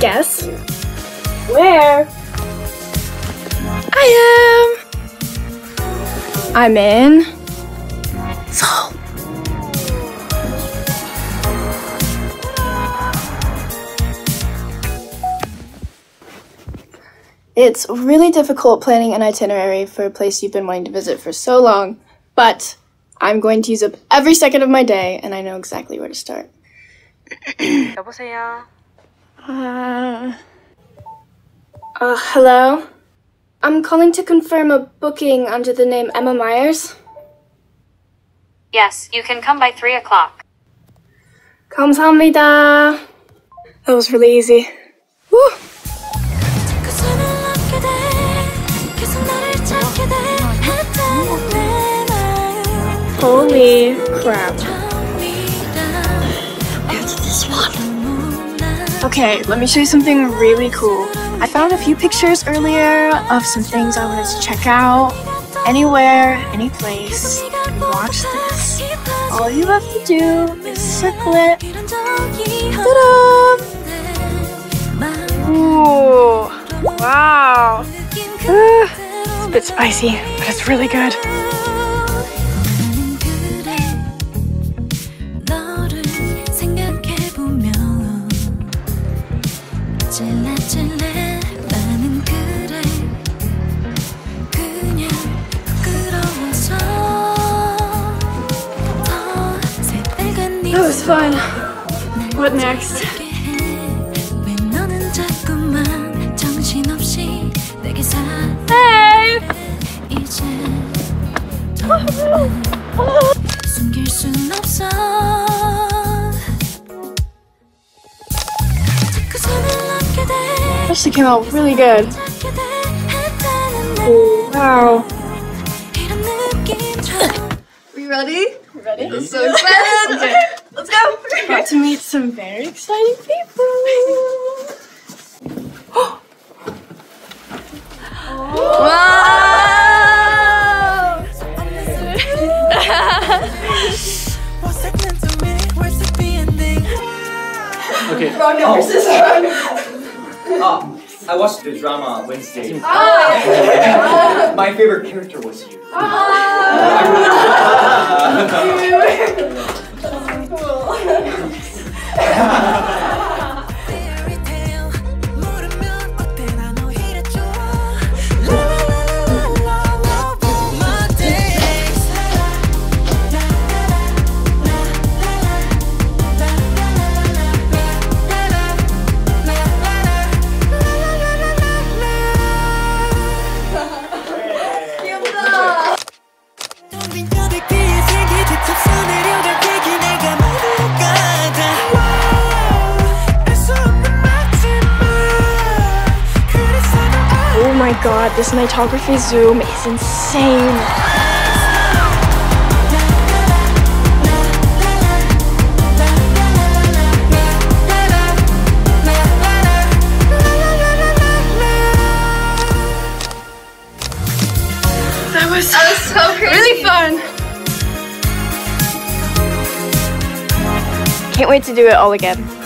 guess. Where? I am. I'm in Seoul. It's really difficult planning an itinerary for a place you've been wanting to visit for so long, but I'm going to use up every second of my day and I know exactly where to start. 여보세요. Uh, uh, hello? I'm calling to confirm a booking under the name Emma Myers. Yes, you can come by 3 o'clock. 감사합니다. That was really easy. Woo! 그 손을 놓게 Okay, let me show you something really cool. I found a few pictures earlier of some things I wanted to check out. Anywhere, any place. Watch this. All you have to do is circle it. Ta-da! Ooh, wow. Uh, it's a bit spicy, but it's really good. That was fun. What next? 왜 너는 자꾸만 정신없이 내게 사 Hey! 이제 숨 actually came out really good. Wow. Are you ready? We're ready? I'm so excited! okay. Let's go! Got to meet some very exciting people! oh. Wow! okay. Wrong number, oh. Ah, I watched the drama Wednesday. My favorite character was you. Fairy god, this nightography zoom is insane. That was, that was so crazy. Really fun. Can't wait to do it all again.